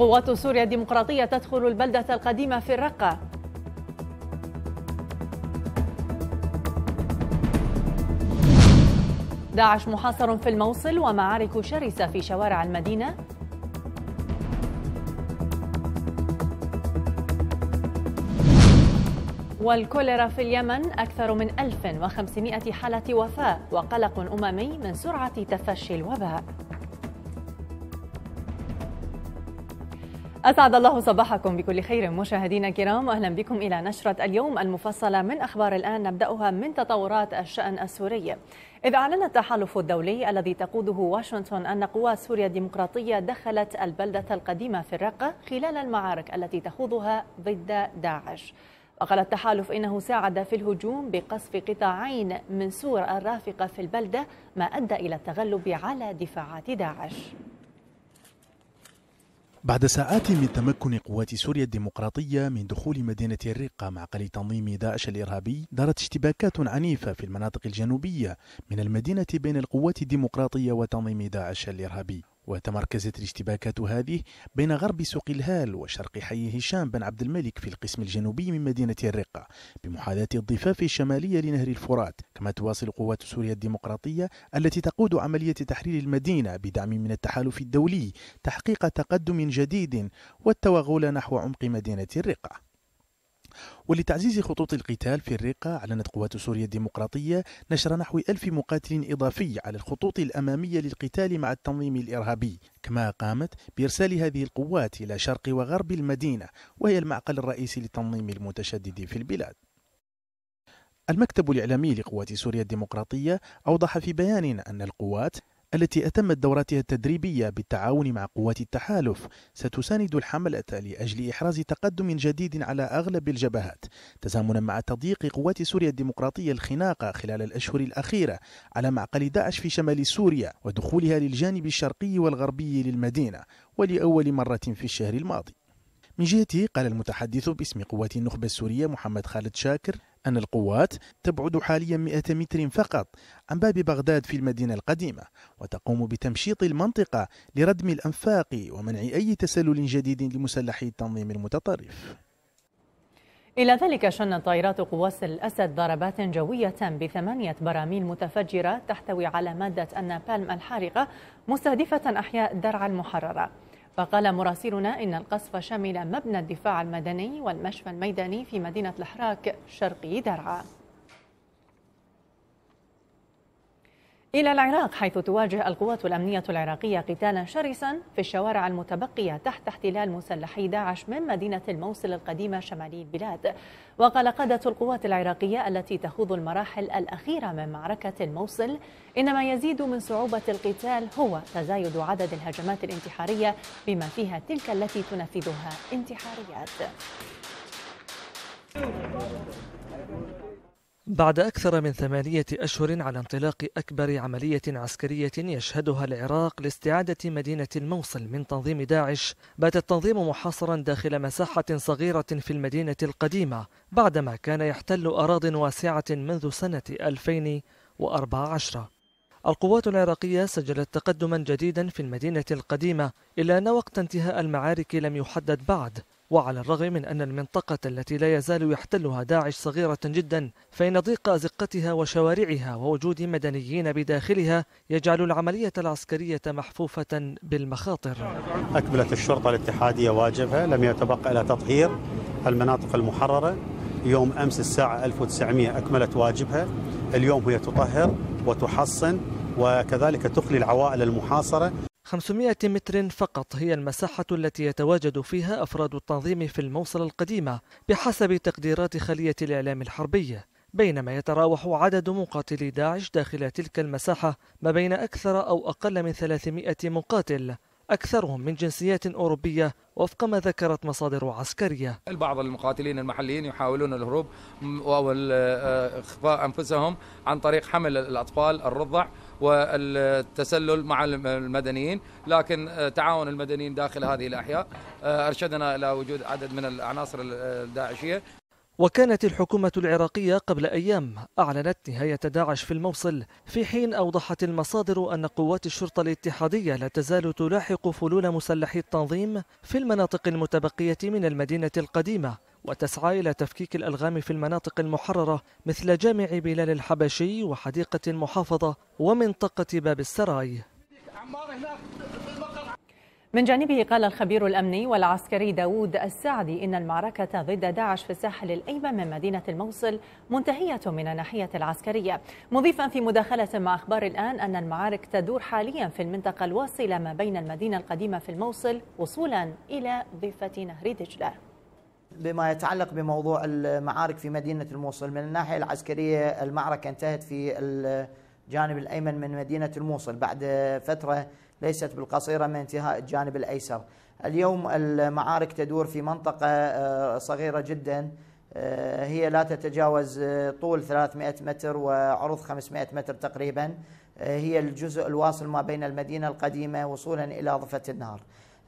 قوات سوريا الديمقراطية تدخل البلدة القديمة في الرقة. داعش محاصر في الموصل ومعارك شرسة في شوارع المدينة. والكوليرا في اليمن أكثر من 1500 حالة وفاة وقلق أممي من سرعة تفشي الوباء. أسعد الله صباحكم بكل خير مشاهدينا الكرام. وأهلا بكم إلى نشرة اليوم المفصلة من أخبار الآن. نبدأها من تطورات الشأن السوري. إذ أعلن التحالف الدولي الذي تقوده واشنطن أن قوات سوريا الديمقراطية دخلت البلدة القديمة في الرقة خلال المعارك التي تخوضها ضد داعش. وقال التحالف إنه ساعد في الهجوم بقصف قطاعين من سور الرافقة في البلدة ما أدى إلى التغلب على دفاعات داعش. بعد ساعات من تمكن قوات سوريا الديمقراطية من دخول مدينة الرقة معقل تنظيم داعش الإرهابي دارت اشتباكات عنيفة في المناطق الجنوبية من المدينة بين القوات الديمقراطية وتنظيم داعش الإرهابي. وتمركزت الاشتباكات هذه بين غرب سوق الهال وشرق حي هشام بن عبد الملك في القسم الجنوبي من مدينة الرقة بمحاذاة الضفاف الشمالية لنهر الفرات كما تواصل قوات سوريا الديمقراطية التي تقود عملية تحرير المدينة بدعم من التحالف الدولي تحقيق تقدم جديد والتوغل نحو عمق مدينة الرقة. ولتعزيز خطوط القتال في الرقة أعلنت قوات سوريا الديمقراطية نشر نحو ألف مقاتل إضافي على الخطوط الأمامية للقتال مع التنظيم الإرهابي. كما قامت بإرسال هذه القوات إلى شرق وغرب المدينة وهي المعقل الرئيسي للتنظيم المتشدد في البلاد. المكتب الإعلامي لقوات سوريا الديمقراطية أوضح في بيان أن القوات التي أتمت دوراتها التدريبية بالتعاون مع قوات التحالف. ستساند الحملة لأجل إحراز تقدم جديد على أغلب الجبهات. تزامنا مع تضييق قوات سوريا الديمقراطية الخناقة خلال الأشهر الأخيرة على معقل داعش في شمال سوريا ودخولها للجانب الشرقي والغربي للمدينة ولأول مرة في الشهر الماضي. من جهته قال المتحدث باسم قوات النخبة السورية محمد خالد شاكر أن القوات تبعد حاليا 100 متر فقط عن باب بغداد في المدينة القديمة وتقوم بتمشيط المنطقة لردم الأنفاق ومنع أي تسلل جديد لمسلحي التنظيم المتطرف. إلى ذلك شنت طائرات قوات الأسد ضربات جوية بثمانية براميل متفجرة تحتوي على مادة النابالم الحارقة مستهدفة أحياء درعا المحررة وقال مراسلنا إن القصف شمل مبنى الدفاع المدني والمشفى الميداني في مدينة الحراك شرقي درعا. إلى العراق حيث تواجه القوات الأمنية العراقية قتالا شرسا في الشوارع المتبقية تحت احتلال مسلحي داعش من مدينة الموصل القديمة شمالي البلاد. وقال قادة القوات العراقية التي تخوض المراحل الأخيرة من معركة الموصل إن ما يزيد من صعوبة القتال هو تزايد عدد الهجمات الانتحارية بما فيها تلك التي تنفذها انتحاريات. بعد أكثر من ثمانية أشهر على انطلاق أكبر عملية عسكرية يشهدها العراق لاستعادة مدينة الموصل من تنظيم داعش بات التنظيم محاصرا داخل مساحة صغيرة في المدينة القديمة بعدما كان يحتل أراض واسعة منذ سنة 2014 القوات العراقية سجلت تقدما جديدا في المدينة القديمة إلا أن وقت انتهاء المعارك لم يحدد بعد. وعلى الرغم من أن المنطقة التي لا يزال يحتلها داعش صغيرة جدا فإن ضيق أزقتها وشوارعها ووجود مدنيين بداخلها يجعل العملية العسكرية محفوفة بالمخاطر. أكملت الشرطة الاتحادية واجبها لم يتبقى إلى تطهير المناطق المحررة. يوم أمس الساعة 1900 أكملت واجبها. اليوم هي تطهر وتحصن وكذلك تخلي العوائل المحاصرة 500 متر فقط هي المساحة التي يتواجد فيها أفراد التنظيم في الموصل القديمة بحسب تقديرات خلية الإعلام الحربية بينما يتراوح عدد مقاتلي داعش داخل تلك المساحة ما بين أكثر أو أقل من 300 مقاتل. أكثرهم من جنسيات أوروبية وفق ما ذكرت مصادر عسكرية. البعض المقاتلين المحليين يحاولون الهروب أو إخفاء أنفسهم عن طريق حمل الأطفال الرضع والتسلل مع المدنيين لكن تعاون المدنيين داخل هذه الأحياء أرشدنا إلى وجود عدد من العناصر الداعشية وكانت الحكومة العراقية قبل أيام أعلنت نهاية داعش في الموصل في حين أوضحت المصادر أن قوات الشرطة الاتحادية لا تزال تلاحق فلول مسلحي التنظيم في المناطق المتبقية من المدينة القديمة وتسعى إلى تفكيك الألغام في المناطق المحررة مثل جامع بلال الحبشي وحديقة المحافظة ومنطقة باب السراي. من جانبه قال الخبير الأمني والعسكري داود السعدي إن المعركة ضد داعش في الساحل الأيمن من مدينة الموصل منتهية من الناحية العسكرية. مضيفا في مداخلة مع أخبار الآن أن المعارك تدور حاليا في المنطقة الواصلة ما بين المدينة القديمة في الموصل وصولا إلى ضفة نهر دجلة. بما يتعلق بموضوع المعارك في مدينة الموصل من الناحية العسكرية المعركة انتهت في الجانب الأيمن من مدينة الموصل. بعد فترة ليست بالقصيرة من انتهاء الجانب الأيسر. اليوم المعارك تدور في منطقة آه، صغيرة جدا آه، هي لا تتجاوز آه، طول 300 متر وعرض 500 متر تقريبا. هي الجزء الواصل ما بين المدينة القديمة وصولا إلى ضفة النهر.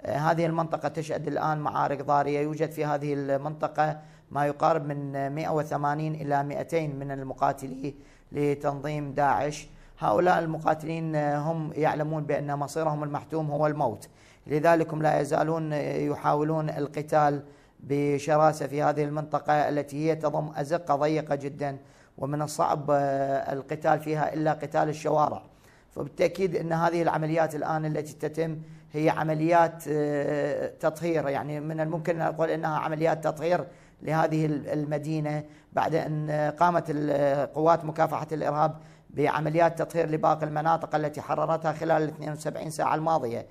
هذه المنطقة تشهد الآن معارك ضارية. يوجد في هذه المنطقة ما يقارب من 180 إلى 200 من المقاتلين لتنظيم داعش. هؤلاء المقاتلين هم يعلمون بأن مصيرهم المحتوم هو الموت. لذلك هم لا يزالون يحاولون القتال بشراسة في هذه المنطقة التي هي تضم أزقة ضيقة جدا ومن الصعب القتال فيها إلا قتال الشوارع. فبالتأكيد أن هذه العمليات الآن التي تتم هي عمليات تطهير. يعني من الممكن أن أقول أنها عمليات تطهير لهذه المدينة بعد أن قامت قوات مكافحة الإرهاب بعمليات تطهير لباقي المناطق التي حررتها خلال ال 72 ساعة الماضية.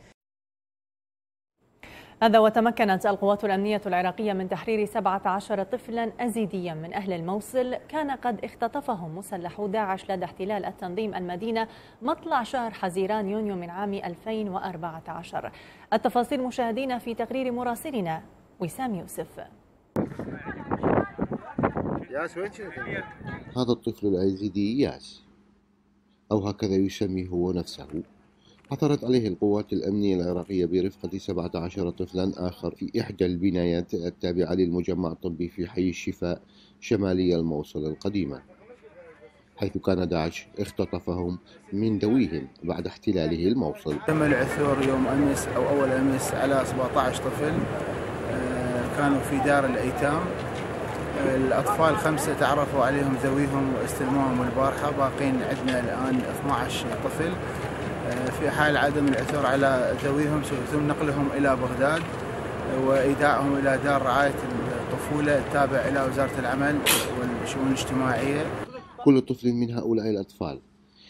هذا وتمكنت القوات الأمنية العراقية من تحرير 17 طفلا أزيديا من أهل الموصل. كان قد اختطفهم مسلحو داعش لدى احتلال التنظيم المدينة مطلع شهر حزيران يونيو من عام 2014 التفاصيل مشاهدين في تقرير مراسلنا وسام يوسف. هذا الطفل الأزيدي ياس. أو هكذا يسمي هو نفسه. حصلت عليه القوات الأمنية العراقية برفقة 17 طفلا آخر في إحدى البنايات التابعة للمجمع الطبي في حي الشفاء شمالي الموصل القديمة. حيث كان داعش اختطفهم من دويهم بعد احتلاله الموصل. تم العثور يوم أمس أو أول أمس على 17 طفل آه، كانوا في دار الأيتام. الأطفال خمسة تعرفوا عليهم ذويهم واستلموهم البارحة باقين عندنا الآن 12 طفل. آه، في حال عدم العثور على ذويهم سيتم نقلهم إلى بغداد وإيداعهم إلى دار رعاية الطفولة التابع إلى وزارة العمل والشؤون الاجتماعية. كل طفل من هؤلاء الأطفال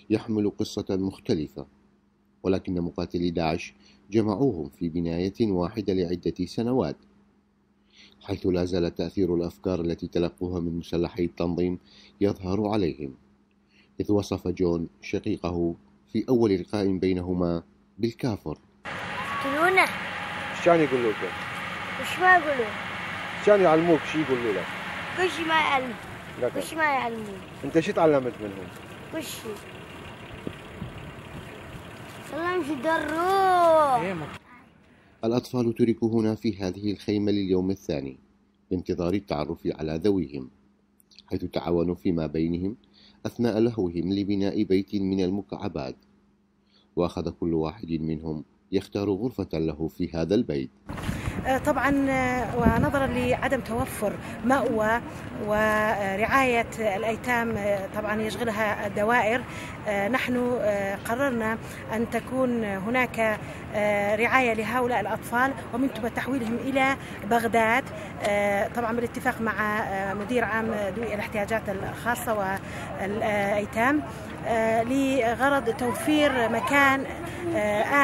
يحمل قصة مختلفة ولكن مقاتلي داعش جمعوهم في بناية واحدة لعدة سنوات. حيث لا زال تأثير الأفكار التي تلقوها من مسلحي التنظيم يظهر عليهم إذ وصف جون شقيقه في أول لقاء بينهما بالكافر إيش كان يقولوا لك؟ وش ما يقولون؟ إيش كان يعلموك شو يقولوا لك؟ كل شيء ما يعلمون لك كل شيء ما يعلمون أنت شو تعلمت منهم؟ كل شيء سلام شو دروا الأطفال تركوا هنا في هذه الخيمة لليوم الثاني بانتظار التعرف على ذويهم حيث تعاونوا فيما بينهم أثناء لهوهم لبناء بيت من المكعبات. وأخذ كل واحد منهم يختار غرفة له في هذا البيت. طبعا آه، ونظرا لعدم توفر مأوى ورعاية الأيتام آه، طبعا يشغلها الدوائر. نحن قررنا أن تكون هناك رعاية لهؤلاء الأطفال ومن ثم تحويلهم إلى بغداد. طبعا بالاتفاق مع مدير عام ذوي الاحتياجات الخاصة والأيتام لغرض توفير مكان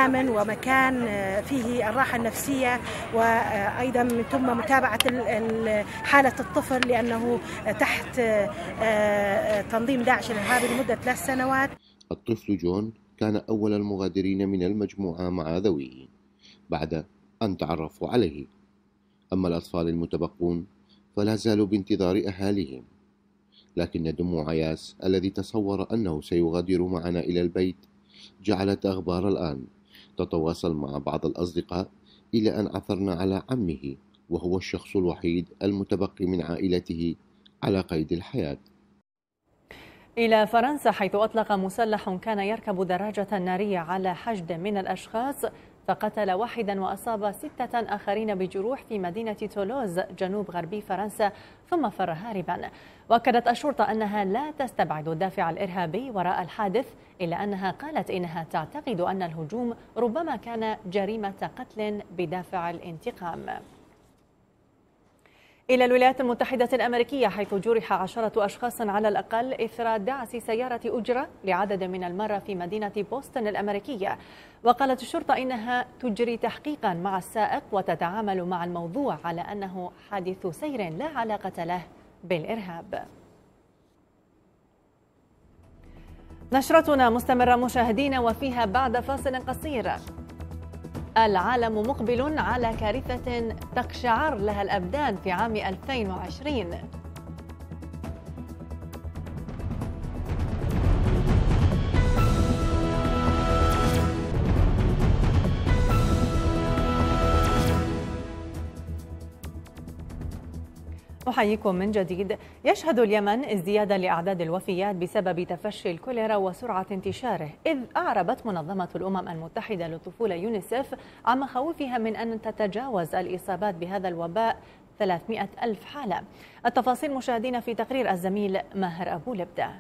آمن ومكان فيه الراحة النفسية وأيضا من ثم متابعة حالة الطفل لأنه تحت آه، تنظيم داعش الإرهابي لمدة ثلاث سنوات. الطفل جون كان أول المغادرين من المجموعة مع ذويه بعد أن تعرفوا عليه. أما الأطفال المتبقون فلا زالوا بانتظار أهاليهم. لكن دموع ياس الذي تصور أنه سيغادر معنا إلى البيت جعلت أخبار الآن تتواصل مع بعض الأصدقاء إلى أن عثرنا على عمه وهو الشخص الوحيد المتبقي من عائلته على قيد الحياة. إلى فرنسا حيث أطلق مسلح كان يركب دراجة نارية على حشد من الأشخاص فقتل واحدا وأصاب ستة آخرين بجروح في مدينة تولوز جنوب غربي فرنسا ثم فر هاربا. وأكدت الشرطة أنها لا تستبعد الدافع الإرهابي وراء الحادث إلا أنها قالت إنها تعتقد أن الهجوم ربما كان جريمة قتل بدافع الانتقام. إلى الولايات المتحدة الأمريكية حيث جرح عشرة أشخاص على الأقل إثر دعس سيارة أجرة لعدد من المرة في مدينة بوسطن الأمريكية. وقالت الشرطة إنها تجري تحقيقا مع السائق وتتعامل مع الموضوع على أنه حادث سير لا علاقة له بالإرهاب. نشرتنا مستمرة مشاهدينا وفيها بعد فاصل قصير. العالم مقبل على كارثة تقشعر لها الأبدان في عام 2020 أحييكم من جديد. يشهد اليمن ازديادا لأعداد الوفيات بسبب تفشي الكوليرا وسرعة انتشاره. إذ أعربت منظمة الأمم المتحدة للطفولة يونيسف عن مخاوفها من أن تتجاوز الإصابات بهذا الوباء 300 ألف حالة. التفاصيل مشاهدين في تقرير الزميل ماهر أبو لبدة.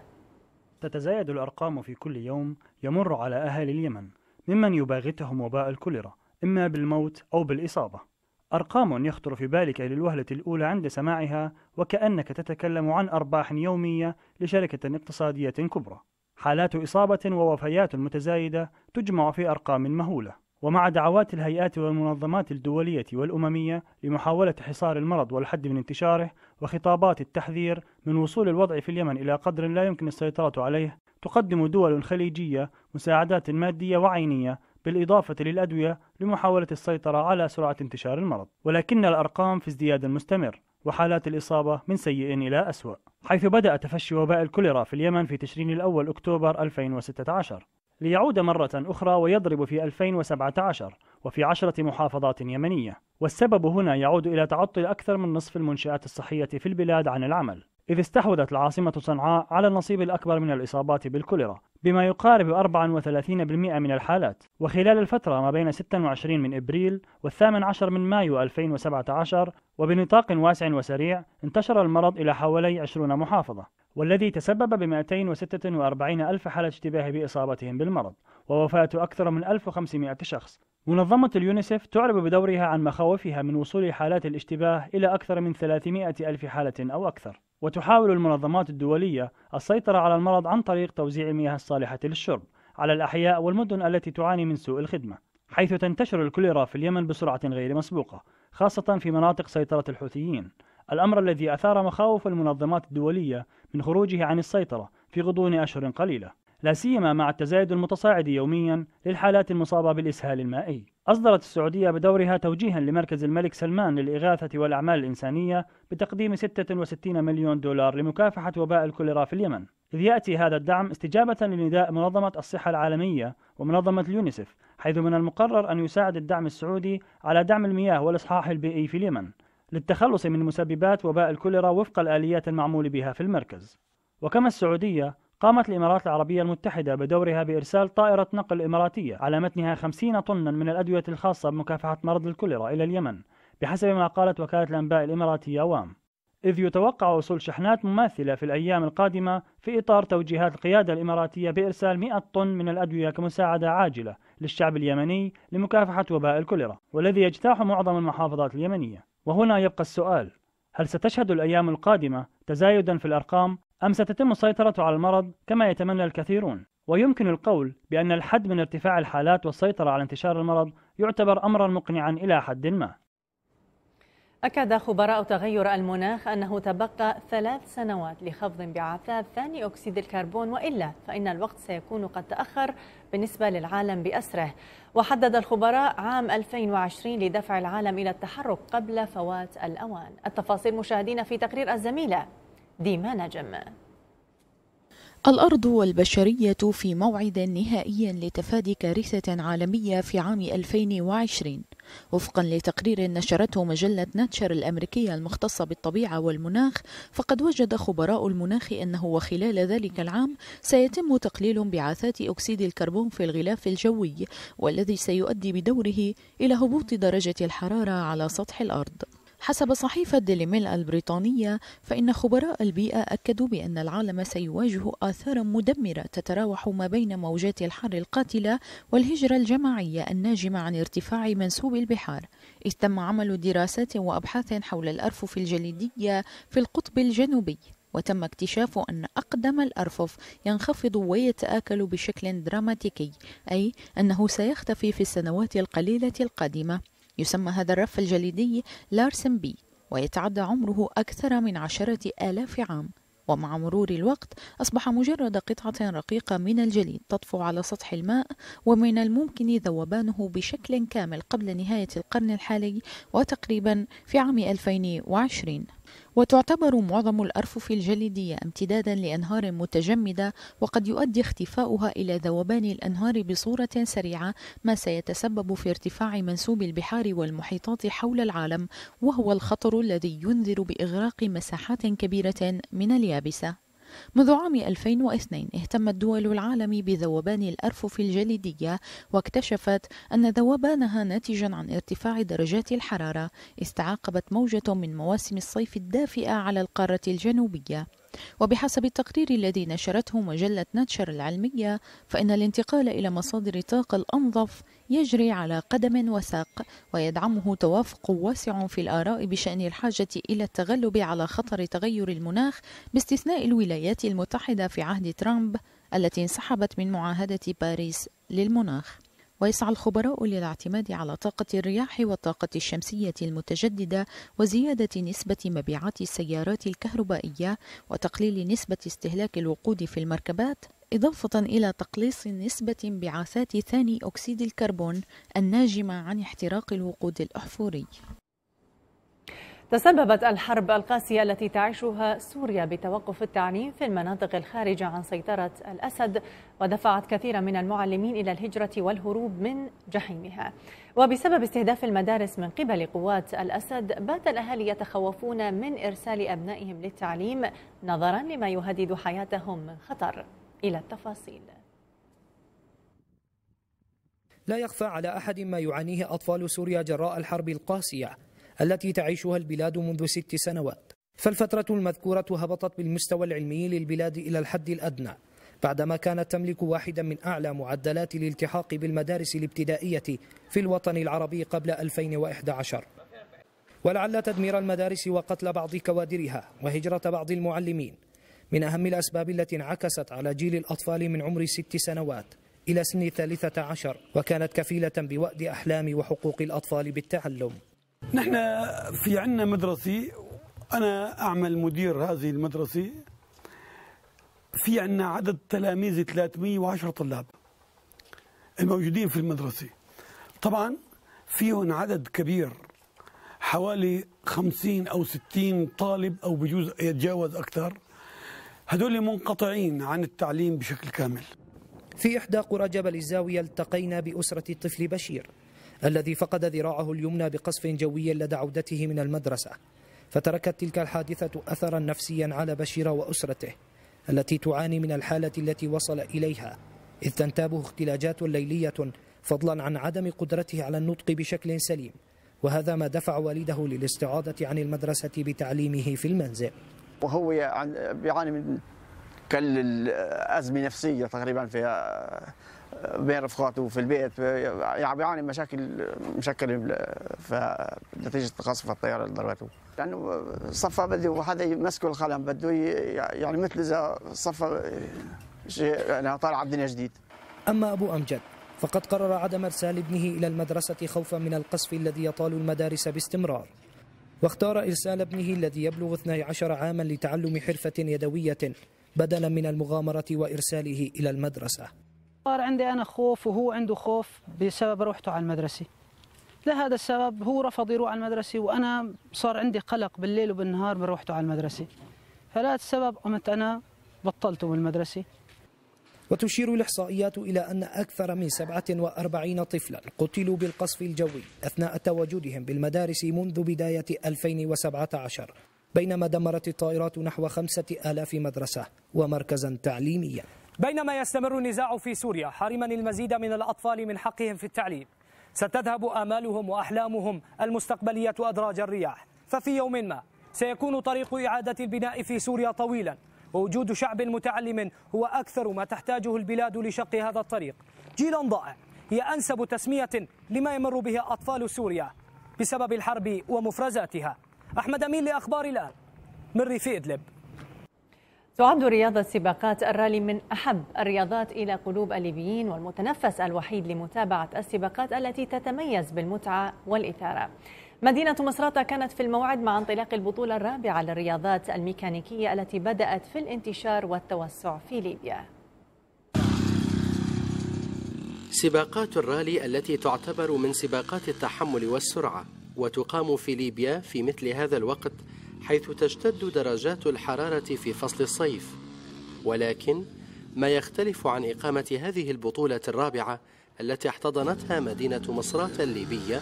تتزايد الأرقام في كل يوم يمر على أهالي اليمن ممن يباغتهم وباء الكوليرا إما بالموت أو بالإصابة. أرقام يخطر في بالك للوهلة الأولى عند سماعها وكأنك تتكلم عن أرباح يومية لشركة اقتصادية كبرى. حالات إصابة ووفيات متزايدة تجمع في أرقام مهولة. ومع دعوات الهيئات والمنظمات الدولية والأممية لمحاولة حصار المرض والحد من انتشاره وخطابات التحذير من وصول الوضع في اليمن إلى قدر لا يمكن السيطرة عليه تقدم دول خليجية مساعدات مادية وعينية بالإضافة للأدوية لمحاولة السيطرة على سرعة انتشار المرض ولكن الأرقام في ازدياد مستمر وحالات الإصابة من سيء إلى أسوأ. حيث بدأ تفشي وباء الكوليرا في اليمن في تشرين الأول أكتوبر 2016 ليعود مرة أخرى ويضرب في 2017 وفي عشرة محافظات يمنية والسبب هنا يعود إلى تعطل أكثر من نصف المنشآت الصحية في البلاد عن العمل. إذ استحوذت العاصمة صنعاء على النصيب الأكبر من الإصابات بالكوليرا بما يقارب 34% من الحالات. وخلال الفترة ما بين 26 من إبريل والثامن عشر من مايو 2017 وبنطاق واسع وسريع انتشر المرض إلى حوالي 20 محافظة والذي تسبب ب 246 ألف حالة اشتباه بإصابتهم بالمرض ووفاة أكثر من 1500 شخص. منظمة اليونيسف تعرب بدورها عن مخاوفها من وصول حالات الاشتباه إلى أكثر من 300 ألف حالة أو أكثر. وتحاول المنظمات الدولية السيطرة على المرض عن طريق توزيع المياه الصالحة للشرب على الأحياء والمدن التي تعاني من سوء الخدمة حيث تنتشر الكوليرا في اليمن بسرعة غير مسبوقة خاصة في مناطق سيطرة الحوثيين الأمر الذي أثار مخاوف المنظمات الدولية من خروجه عن السيطرة في غضون أشهر قليلة لا سيما مع التزايد المتصاعد يوميا للحالات المصابة بالإسهال المائي. أصدرت السعودية بدورها توجيها لمركز الملك سلمان للإغاثة والأعمال الإنسانية بتقديم 66 مليون دولار لمكافحة وباء الكوليرا في اليمن. إذ يأتي هذا الدعم استجابة لنداء منظمة الصحة العالمية ومنظمة اليونيسف، حيث من المقرر أن يساعد الدعم السعودي على دعم المياه والإصحاح البيئي في اليمن، للتخلص من مسببات وباء الكوليرا وفق الآليات المعمول بها في المركز. وكما السعودية قامت الإمارات العربية المتحدة بدورها بإرسال طائرة نقل إماراتية على متنها 50 طنا من الأدوية الخاصة بمكافحة مرض الكوليرا إلى اليمن بحسب ما قالت وكالة الأنباء الإماراتية وام إذ يتوقع وصول شحنات مماثلة في الأيام القادمة في إطار توجيهات القيادة الإماراتية بإرسال 100 طن من الأدوية كمساعدة عاجلة للشعب اليمني لمكافحة وباء الكوليرا والذي يجتاح معظم المحافظات اليمنية. وهنا يبقى السؤال هل ستشهد الأيام القادمة تزايدا في الأرقام أم ستتم السيطرة على المرض كما يتمنى الكثيرون؟ ويمكن القول بأن الحد من ارتفاع الحالات والسيطرة على انتشار المرض يعتبر أمرا مقنعا إلى حد ما. أكد خبراء تغير المناخ أنه تبقى ثلاث سنوات لخفض انبعاثات ثاني أكسيد الكربون وإلا فإن الوقت سيكون قد تأخر بالنسبة للعالم بأسره. وحدد الخبراء عام 2020 لدفع العالم إلى التحرك قبل فوات الأوان. التفاصيل مشاهدين في تقرير الزميلة. ديما نجم الأرض والبشرية في موعد نهائي لتفادي كارثة عالمية في عام 2020 وفقا لتقرير نشرته مجلة ناتشر الأمريكية المختصة بالطبيعة والمناخ فقد وجد خبراء المناخ أنه وخلال ذلك العام سيتم تقليل انبعاثات أكسيد الكربون في الغلاف الجوي والذي سيؤدي بدوره إلى هبوط درجة الحرارة على سطح الأرض. حسب صحيفة ديلي ميل البريطانية فإن خبراء البيئة أكدوا بأن العالم سيواجه آثارا مدمرة تتراوح ما بين موجات الحر القاتلة والهجرة الجماعية الناجمة عن ارتفاع منسوب البحار. إذ تم عمل دراسات وأبحاث حول الأرفف الجليدية في القطب الجنوبي وتم اكتشاف أن أقدم الأرفف ينخفض ويتآكل بشكل دراماتيكي أي أنه سيختفي في السنوات القليلة القادمة. يسمى هذا الرف الجليدي لارسن بي ويتعدى عمره أكثر من عشرة آلاف عام. ومع مرور الوقت أصبح مجرد قطعة رقيقة من الجليد تطفو على سطح الماء ومن الممكن ذوبانه بشكل كامل قبل نهاية القرن الحالي وتقريبا في عام 2020 وتعتبر معظم الأرفف الجليدية امتدادا لأنهار متجمدة وقد يؤدي اختفاؤها إلى ذوبان الأنهار بصورة سريعة ما سيتسبب في ارتفاع منسوب البحار والمحيطات حول العالم وهو الخطر الذي ينذر بإغراق مساحات كبيرة من اليابسة. منذ عام 2002 اهتمت دول العالم بذوبان الأرفف الجليدية واكتشفت أن ذوبانها ناتجا عن ارتفاع درجات الحرارة استعاقبت موجة من مواسم الصيف الدافئة على القارة الجنوبية. وبحسب التقرير الذي نشرته مجلة ناتشر العلمية فإن الانتقال إلى مصادر الطاقة الأنظف يجري على قدم وساق ويدعمه توافق واسع في الآراء بشأن الحاجة إلى التغلب على خطر تغير المناخ باستثناء الولايات المتحدة في عهد ترامب التي انسحبت من معاهدة باريس للمناخ. ويسعى الخبراء للاعتماد على طاقة الرياح والطاقة الشمسية المتجددة وزيادة نسبة مبيعات السيارات الكهربائية وتقليل نسبة استهلاك الوقود في المركبات إضافة إلى تقليص نسبة انبعاثات ثاني أكسيد الكربون الناجمة عن احتراق الوقود الأحفوري. تسببت الحرب القاسية التي تعيشها سوريا بتوقف التعليم في المناطق الخارجة عن سيطرة الأسد ودفعت كثيرا من المعلمين إلى الهجرة والهروب من جحيمها. وبسبب استهداف المدارس من قبل قوات الأسد بات الأهالي يتخوفون من إرسال أبنائهم للتعليم نظرا لما يهدد حياتهم من خطر. إلى التفاصيل. لا يخفى على أحد ما يعانيه أطفال سوريا جراء الحرب القاسية. التي تعيشها البلاد منذ ست سنوات. فالفترة المذكورة هبطت بالمستوى العلمي للبلاد إلى الحد الأدنى بعدما كانت تملك واحدا من أعلى معدلات الالتحاق بالمدارس الابتدائية في الوطن العربي قبل 2011 ولعل تدمير المدارس وقتل بعض كوادرها وهجرة بعض المعلمين من أهم الأسباب التي انعكست على جيل الأطفال من عمر ست سنوات إلى سن ثالثة عشر وكانت كفيلة بوأد أحلام وحقوق الأطفال بالتعلم. نحن في عنا مدرسة أنا أعمل مدير هذه المدرسة. في عنا عدد تلاميذ 310 طلاب الموجودين في المدرسة. طبعا فيهم عدد كبير حوالي 50 أو 60 طالب أو بجوز يتجاوز أكثر. هدول منقطعين عن التعليم بشكل كامل. في إحدى قرى جبل الزاوية التقينا بأسرة الطفل بشير. الذي فقد ذراعه اليمنى بقصف جوي لدى عودته من المدرسة فتركت تلك الحادثة أثرا نفسيا على بشير وأسرته التي تعاني من الحالة التي وصل إليها إذ تنتابه اختلاجات ليلية فضلا عن عدم قدرته على النطق بشكل سليم وهذا ما دفع والده للاستعاضة عن المدرسة بتعليمه في المنزل. وهو بيعاني من كل أزمة نفسية تقريبا في بين رفقاته في البيت يعني بيعاني مشاكل مشكله نتيجة قصف الطيارة اللي ضربته. لأنه صفى بده حدا يمسكه القلم بده يعني مثل إذا صفى شيء يعني طالع الدنيا جديد. أما أبو أمجد فقد قرر عدم إرسال ابنه إلى المدرسة خوفا من القصف الذي يطال المدارس باستمرار. واختار إرسال ابنه الذي يبلغ 12 عاما لتعلم حرفة يدوية بدلا من المغامرة وإرساله إلى المدرسة. صار عندي أنا خوف وهو عنده خوف بسبب روحته على المدرسة. لهذا السبب هو رفض يروح على المدرسة وأنا صار عندي قلق بالليل وبالنهار من روحته على المدرسة. فلا السبب قمت أنا بطلتوا من المدرسة. وتشير الإحصائيات إلى أن أكثر من 47 طفلا قتلوا بالقصف الجوي أثناء تواجدهم بالمدارس منذ بداية 2017 بينما دمرت الطائرات نحو خمسة آلاف مدرسة ومركزا تعليميا. بينما يستمر النزاع في سوريا حارما المزيد من الأطفال من حقهم في التعليم. ستذهب آمالهم وأحلامهم المستقبلية أدراج الرياح. ففي يوم ما سيكون طريق إعادة البناء في سوريا طويلا. ووجود شعب متعلم هو أكثر ما تحتاجه البلاد لشق هذا الطريق. جيل ضائع. هي أنسب تسمية لما يمر به أطفال سوريا بسبب الحرب ومفرزاتها. أحمد أمين لأخبار الآن. من ريف إدلب. تعد رياضة سباقات الرالي من أحب الرياضات إلى قلوب الليبيين والمتنفس الوحيد لمتابعة السباقات التي تتميز بالمتعة والإثارة. مدينة مصراتة كانت في الموعد مع انطلاق البطولة الرابعة للرياضات الميكانيكية التي بدأت في الانتشار والتوسع في ليبيا. سباقات الرالي التي تعتبر من سباقات التحمل والسرعة وتقام في ليبيا في مثل هذا الوقت حيث تشتد درجات الحرارة في فصل الصيف. ولكن ما يختلف عن إقامة هذه البطولة الرابعة التي احتضنتها مدينة مصراتة الليبية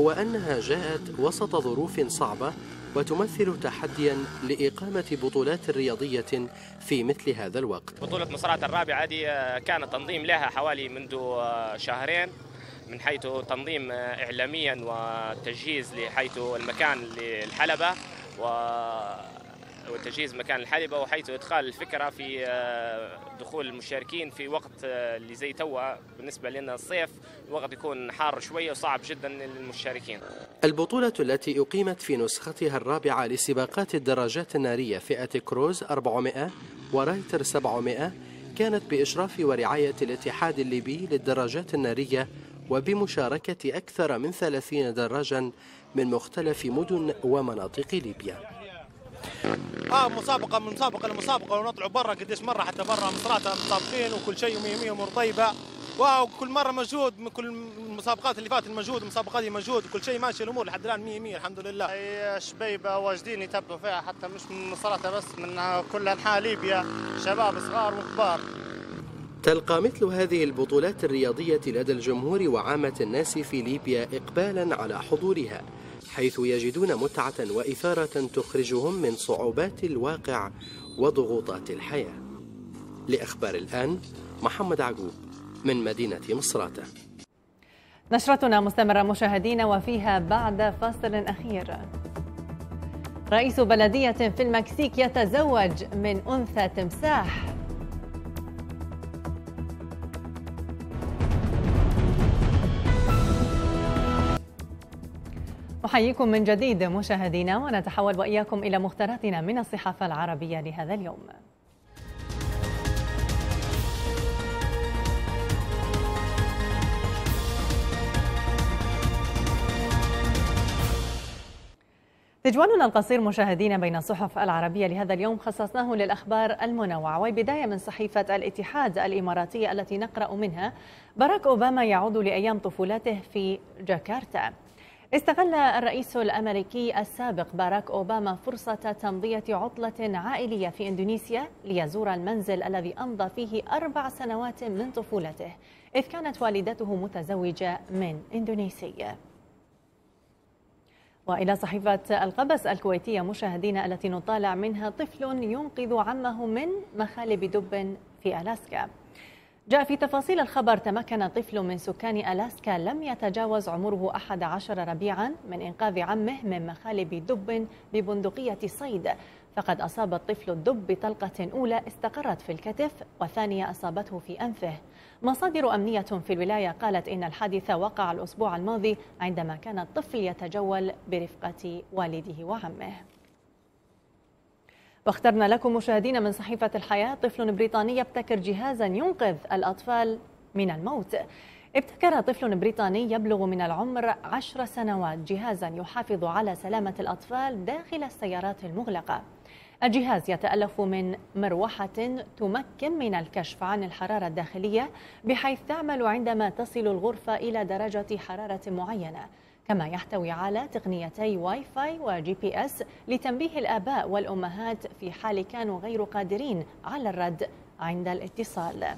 هو أنها جاءت وسط ظروف صعبة وتمثل تحديا لإقامة بطولات رياضية في مثل هذا الوقت. بطولة مصرات الرابعة دي كان تنظيم لها حوالي منذ شهرين من حيث تنظيم إعلاميا وتجهيز لحيث المكان للحلبة. وتجهيز مكان الحلبة وحيث إدخال الفكرة في آه، دخول المشاركين في وقت آه، اللي زي توا بالنسبة لنا الصيف. الوقت يكون حار شوية وصعب جدا للمشاركين. البطولة التي أقيمت في نسختها الرابعة لسباقات الدراجات النارية فئة كروز 400 ورايتر 700 كانت بإشراف ورعاية الاتحاد الليبي للدراجات النارية وبمشاركة أكثر من 30 دراجا من مختلف مدن ومناطق ليبيا. آه مسابقة من مسابقة لمسابقه ونطلعوا برا قديش مرة حتى برا مصراتها مسابقين وكل شيء 100 100 امور طيبه وكل مرة مجهود من كل المسابقات اللي فاتت مجهود المسابقات دي مجهود وكل شيء ماشي الأمور لحد الآن 100 100 الحمد لله. هي شبيبة واجدين يتبعوا فيها حتى مش من مصراتها بس من كل أنحاء ليبيا شباب صغار وكبار. تلقى مثل هذه البطولات الرياضية لدى الجمهور وعامة الناس في ليبيا إقبالا على حضورها. حيث يجدون متعة وإثارة تخرجهم من صعوبات الواقع وضغوطات الحياة. لأخبار الآن محمد عقوب من مدينة مصراتة نشرتنا مستمرة مشاهدينا وفيها بعد فاصل أخير. رئيس بلدية في المكسيك يتزوج من أنثى تمساح. أحييكم من جديد مشاهدينا ونتحول وإياكم إلى مختاراتنا من الصحافة العربية لهذا اليوم. تجوالنا القصير مشاهدينا بين الصحف العربية لهذا اليوم خصصناه للأخبار المنوعة وبداية من صحيفة الاتحاد الإماراتية التي نقرأ منها باراك أوباما يعود لأيام طفولته في جاكرتا. استغل الرئيس الأمريكي السابق باراك أوباما فرصة تمضية عطلة عائلية في إندونيسيا ليزور المنزل الذي أمضى فيه أربع سنوات من طفولته إذ كانت والدته متزوجة من إندونيسي. وإلى صحيفة القبس الكويتية مشاهدينا التي نطالع منها طفل ينقذ عمه من مخالب دب في ألاسكا. جاء في تفاصيل الخبر تمكن طفل من سكان ألاسكا لم يتجاوز عمره 11 ربيعا من إنقاذ عمه من مخالب دب ببندقية صيد. فقد أصاب الطفل الدب بطلقة أولى استقرت في الكتف والثانية أصابته في أنفه. مصادر أمنية في الولاية قالت إن الحادث وقع الأسبوع الماضي عندما كان الطفل يتجول برفقة والده وعمه. واخترنا لكم مشاهدينا من صحيفة الحياة طفل بريطاني يبتكر جهازا ينقذ الأطفال من الموت. ابتكر طفل بريطاني يبلغ من العمر عشر سنوات جهازا يحافظ على سلامة الأطفال داخل السيارات المغلقة. الجهاز يتألف من مروحة تمكن من الكشف عن الحرارة الداخلية بحيث تعمل عندما تصل الغرفة إلى درجة حرارة معينة. كما يحتوي على تقنيتي واي فاي وجي بي إس لتنبيه الآباء والأمهات في حال كانوا غير قادرين على الرد عند الاتصال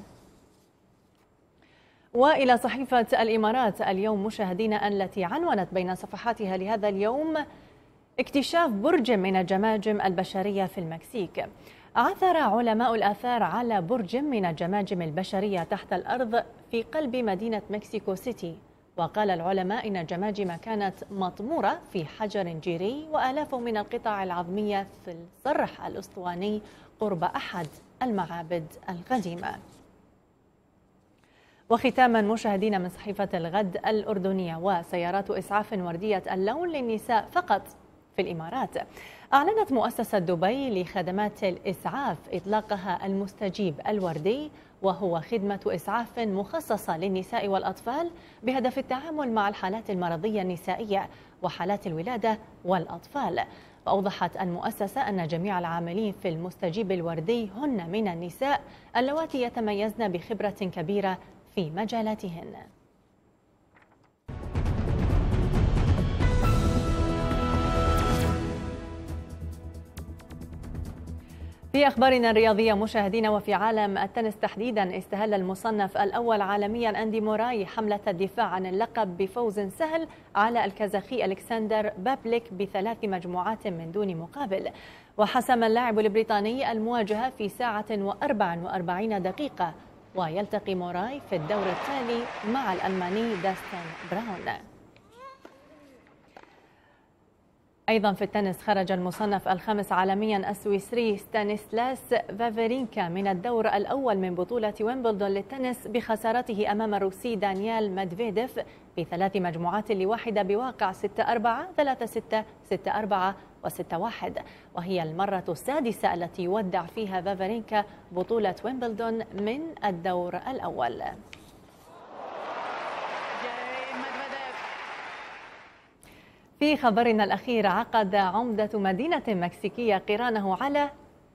وإلى صحيفة الإمارات اليوم مشاهدينا التي عنونت بين صفحاتها لهذا اليوم اكتشاف برج من الجماجم البشرية في المكسيك. عثر علماء الآثار على برج من الجماجم البشرية تحت الأرض في قلب مدينة مكسيكو سيتي. وقال العلماء إن الجماجم كانت مطمورة في حجر جيري وآلاف من القطع العظمية في الصرح الأسطواني قرب أحد المعابد القديمة. وختاما مشاهدين من صحيفة الغد الأردنية وسيارات إسعاف وردية اللون للنساء فقط في الإمارات. أعلنت مؤسسة دبي لخدمات الإسعاف إطلاقها المستجيب الوردي وهو خدمة إسعاف مخصصة للنساء والأطفال بهدف التعامل مع الحالات المرضية النسائية وحالات الولادة والأطفال. وأوضحت المؤسسة أن جميع العاملين في المستجيب الوردي هن من النساء اللواتي يتميزن بخبرة كبيرة في مجالاتهن. في أخبارنا الرياضية مشاهدين وفي عالم التنس تحديدا استهل المصنف الأول عالميا أندي موراي حملة الدفاع عن اللقب بفوز سهل على الكازاخي ألكسندر بابليك بثلاث مجموعات من دون مقابل. وحسم اللاعب البريطاني المواجهة في ساعة وأربع وأربعين دقيقة ويلتقي موراي في الدور التالي مع الألماني داستن براون. أيضا في التنس خرج المصنف الخامس عالميا السويسري ستانيسلاس فافرينكا من الدور الأول من بطولة ويمبلدون للتنس بخسارته أمام الروسي دانيال مادفيديف بثلاث مجموعات لواحدة بواقع 6-4 3-6 6-4 و6-1 وهي المرة السادسة التي يودع فيها فافرينكا بطولة ويمبلدون من الدور الأول. في خبرنا الأخير عقد عمدة مدينة مكسيكية قرانه على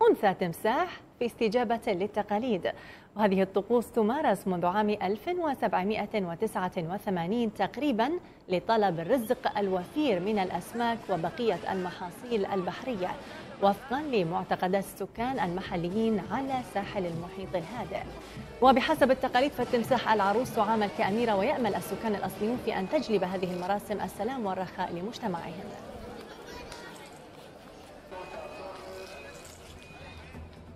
أنثى تمساح في استجابة للتقاليد. وهذه الطقوس تمارس منذ عام 1789 تقريبا لطلب الرزق الوفير من الأسماك وبقية المحاصيل البحرية. وفقا لمعتقدات السكان المحليين على ساحل المحيط الهادئ. وبحسب التقاليد فالتمساح العروس تعامل كأميرة ويأمل السكان الأصليون في أن تجلب هذه المراسم السلام والرخاء لمجتمعهم.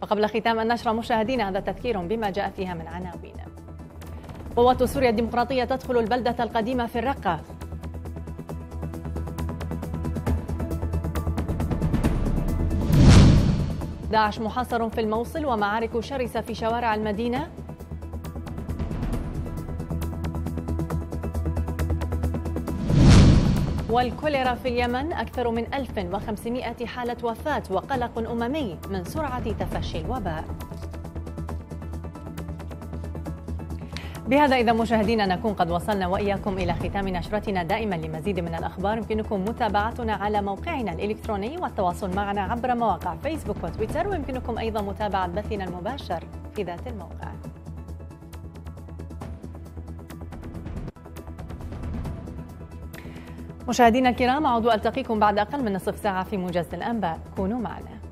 وقبل ختام النشرة مشاهدينا هذا تذكير بما جاء فيها من عناوين. قوات سوريا الديمقراطية تدخل البلدة القديمة في الرقة. داعش محاصر في الموصل ومعارك شرسة في شوارع المدينة. والكوليرا في اليمن أكثر من 1500 حالة وفاة وقلق أممي من سرعة تفشي الوباء. بهذا إذا مشاهدينا نكون قد وصلنا وإياكم إلى ختام نشرتنا دائما لمزيد من الأخبار. يمكنكم متابعتنا على موقعنا الإلكتروني والتواصل معنا عبر مواقع فيسبوك وتويتر ويمكنكم أيضا متابعة بثنا المباشر في ذات الموقع. مشاهدينا الكرام أعود ألتقيكم بعد أقل من نصف ساعة في موجز الأنباء. كونوا معنا.